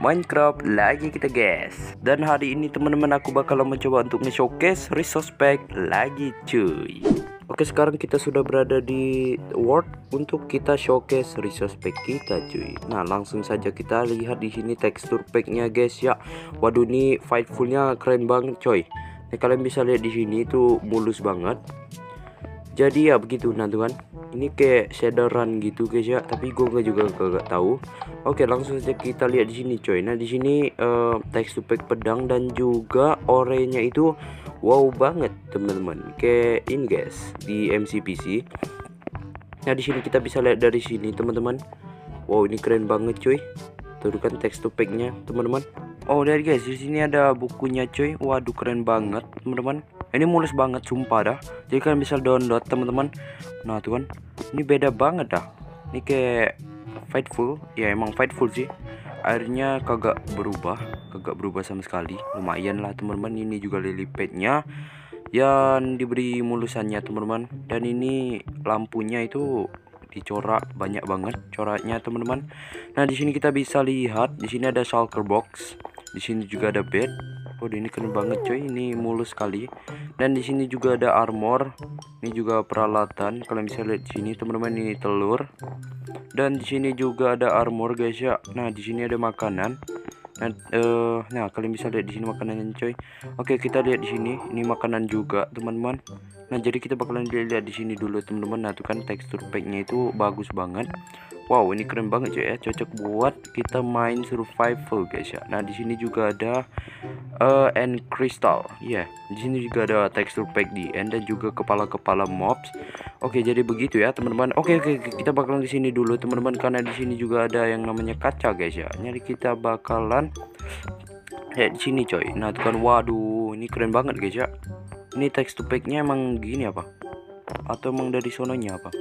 Minecraft lagi kita guys. Dan hari ini teman-teman aku bakal mencoba untuk nge-showcase resource pack lagi cuy. Oke sekarang kita sudah berada di world untuk kita showcase resource pack kita cuy. Nah langsung saja kita lihat di sini tekstur packnya guys ya. Waduh ini fightfulnya keren banget coy. Nah kalian bisa lihat di sini itu mulus banget jadi ya begitu nah tuh kan ini kayak shaderan gitu guys ya. Tapi gue nggak juga gak tahu. Oke langsung saja kita lihat di sini coy. Nah di sini uh, tekstur pack pedang dan juga orenya itu wow banget teman-teman. Kayak ini guys di MCPC nah di sini kita bisa lihat dari sini teman-teman. Wow ini keren banget cuy tuh kan tekstur packnya teman-teman. Oh dari guys di sini ada bukunya cuy waduh keren banget teman-teman ini mulus banget sumpah dah. Jadi kalian bisa download teman-teman. Nah tuh kan. Ini beda banget dah. Ini kayak fightful. Ya emang fightful sih. Airnya kagak berubah. Kagak berubah sama sekali. Lumayan lah teman-teman. Ini juga lily padnya yang diberi mulusannya teman-teman. Dan ini lampunya itu dicorak banyak banget coraknya teman-teman. Nah di sini kita bisa lihat di sini ada shulker box. Di sini juga ada bed Oh ini keren banget coy. Ini mulus sekali. Dan di sini juga ada armor. Ini juga peralatan. Kalian bisa lihat di sini teman-teman ini telur. Dan di sini juga ada armor guys ya. Nah di sini ada makanan. Nah, uh, nah kalian bisa lihat di sini makanannya coy. Oke kita lihat di sini. Ini makanan juga teman-teman. Nah jadi kita bakalan lihat di sini dulu teman-teman. Nah tuh kan tekstur packnya itu bagus banget Wow, ini keren banget cuy ya, cocok buat kita main survival guys ya. Nah, di sini juga ada uh, and crystal. Ya, yeah, di sini juga ada tekstur pack di end dan juga kepala-kepala mobs. Oke, jadi begitu ya, teman-teman. Oke, oke, kita bakalan di sini dulu teman-teman karena di sini juga ada yang namanya kaca guys ya. Jadi kita bakalan ya di sini coy. Nah, tuh kan waduh, ini keren banget guys ya. Ini tekstur packnya emang gini apa? Atau emang dari sononya apa?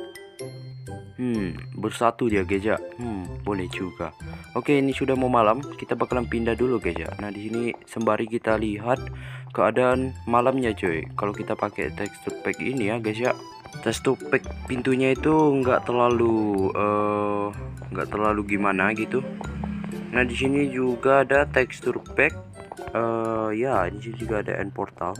Hmm, bersatu dia guys ya. Hmm, boleh juga. Oke, ini sudah mau malam. Kita bakalan pindah dulu ya. Nah, di sini sembari kita lihat keadaan malamnya cuy. Kalau kita pakai tekstur pack ini ya guys ya. Tekstur pack pintunya itu nggak terlalu uh, nggak terlalu gimana gitu. Nah, di sini juga ada tekstur pack uh, ya, di sini juga ada end portal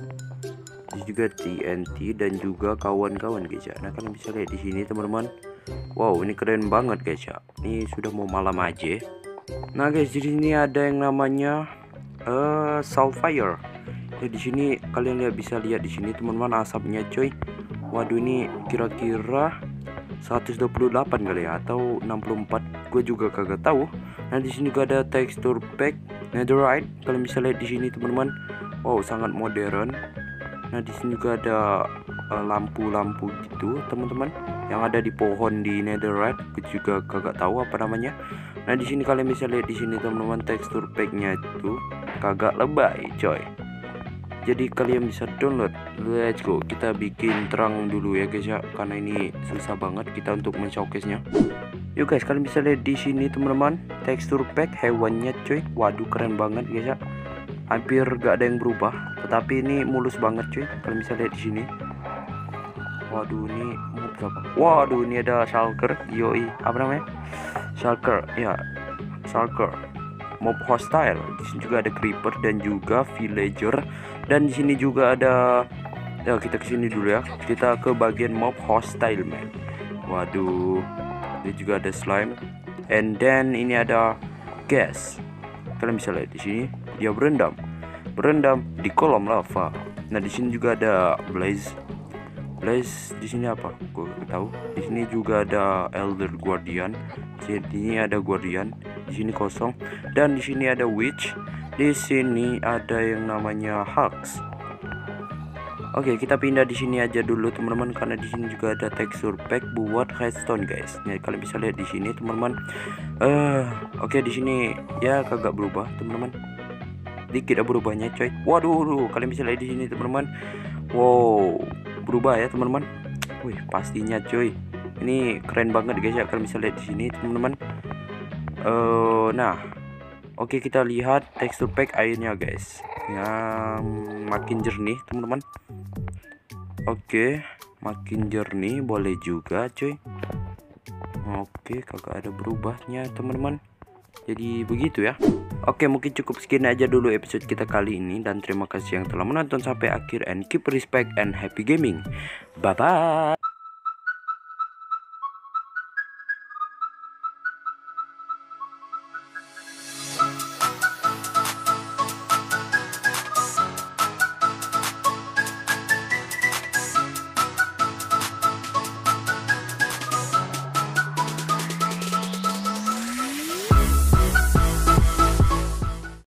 juga TNT dan juga kawan-kawan guys ya. Nah, kalian bisa lihat di sini teman-teman Wow, ini keren banget guys ya. Ini sudah mau malam aja. Nah guys, di sini ada yang namanya uh, Sulfire. Ya, di sini kalian lihat bisa lihat di sini teman-teman asapnya coy. Waduh ini kira-kira 128 kali ya atau 64 gue juga kagak tahu. Nah di sini juga ada tekstur pack netherite. Kalian bisa lihat di sini teman-teman. Wow sangat modern. Nah di sini juga ada eh, lampu-lampu uh, gitu teman-teman yang ada di pohon di netherite aku juga kagak tahu apa namanya. Nah di sini kalian bisa lihat di sini teman-teman tekstur packnya itu kagak lebay coy. Jadi kalian bisa download. Let's go. Kita bikin terang dulu ya guys ya. Karena ini susah banget kita untuk men-showcase nya yuk guys kalian bisa lihat di sini teman-teman tekstur pack hewannya coy. Waduh keren banget guys ya. Hampir gak ada yang berubah tetapi ini mulus banget cuy. Kalian bisa lihat di sini. Waduh ini mob apa waduh ini ada shulker yoi. Apa namanya? Shulker ya shulker mob hostile. Di sini juga ada creeper dan juga villager. Dan di sini juga ada ya kita ke sini dulu ya. Kita ke bagian mob hostile man waduh. Ini juga ada slime. And then ini ada gas. Kalian bisa lihat di sini dia berendam berendam di kolam lava nah di sini juga ada blaze Blaze di sini apa? Gue tahu. Di sini juga ada Elder Guardian. Di sini ada Guardian. Di sini kosong. Dan di sini ada Witch. Di sini ada yang namanya Hux. Oke, kita pindah di sini aja dulu teman-teman karena di sini juga ada tekstur pack buat redstone guys. Jadi kalian bisa lihat di sini teman-teman. Uh, oke okay, di sini ya kagak berubah teman-teman. Dikit berubahnya coy. Waduh, kalian bisa lihat di sini teman-teman. Wow, berubah ya teman-teman. Wih pastinya cuy ini keren banget guys ya kalian bisa lihat di sini teman-teman. Uh, nah. Oke kita lihat tekstur pack airnya guys. Yang makin jernih teman-teman. Oke makin jernih boleh juga cuy oke kagak ada berubahnya teman-teman jadi begitu ya. Oke mungkin cukup segini aja dulu episode kita kali ini. Dan terima kasih yang telah menonton sampai akhir. And keep respect and happy gaming. Bye bye